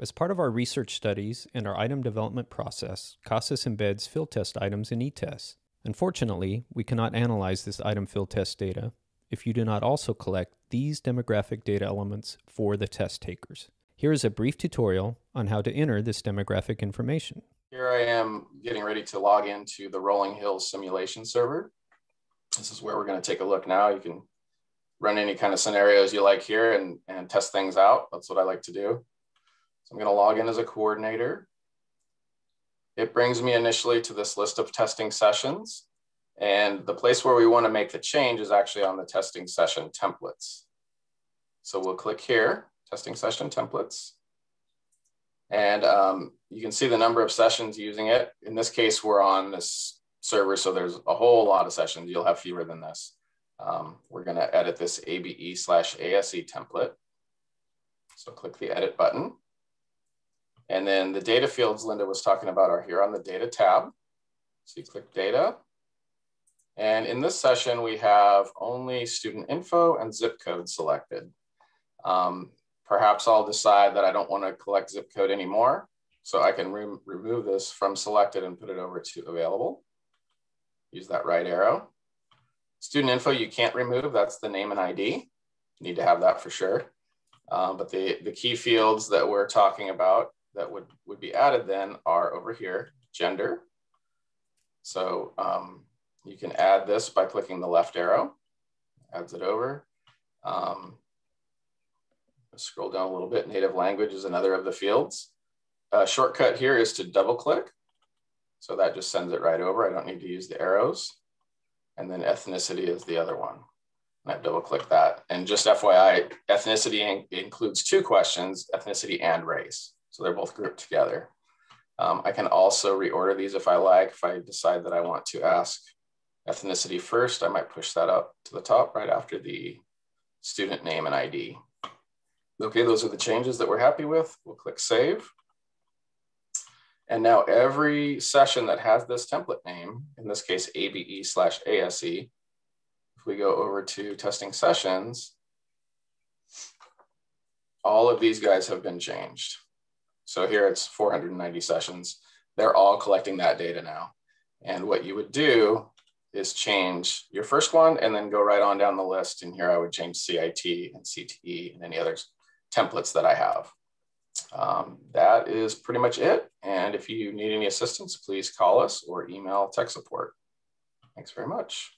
As part of our research studies and our item development process, CASAS embeds field test items in eTests. Unfortunately, we cannot analyze this item field test data if you do not also collect these demographic data elements for the test takers. Here is a brief tutorial on how to enter this demographic information. Here I am getting ready to log into the Rolling Hills simulation server. This is where we're going to take a look now. You can run any kind of scenarios you like here and, and test things out. That's what I like to do. So I'm going to log in as a coordinator. It brings me initially to this list of testing sessions. And the place where we want to make the change is actually on the testing session templates. So we'll click here, testing session templates. And um, you can see the number of sessions using it. In this case, we're on this server, so there's a whole lot of sessions. You'll have fewer than this. Um, we're going to edit this ABE slash ASE template. So click the edit button. And then the data fields Linda was talking about are here on the data tab. So you click data. And in this session, we have only student info and zip code selected. Um, perhaps I'll decide that I don't want to collect zip code anymore. So I can re remove this from selected and put it over to available. Use that right arrow. Student info you can't remove, that's the name and ID. You need to have that for sure. Uh, but the, the key fields that we're talking about that would, would be added then are over here, gender. So um, you can add this by clicking the left arrow, adds it over. Um, scroll down a little bit, native language is another of the fields. A shortcut here is to double click. So that just sends it right over. I don't need to use the arrows. And then ethnicity is the other one. And I double click that. And just FYI, ethnicity includes two questions, ethnicity and race. So they're both grouped together. Um, I can also reorder these if I like. If I decide that I want to ask ethnicity first, I might push that up to the top right after the student name and ID. Okay, those are the changes that we're happy with. We'll click save. And now every session that has this template name, in this case, ABE slash ASE, if we go over to testing sessions, all of these guys have been changed. So here it's 490 sessions. They're all collecting that data now. And what you would do is change your first one and then go right on down the list. And here I would change CIT and CTE and any other templates that I have. Um, that is pretty much it. And if you need any assistance, please call us or email tech support. Thanks very much.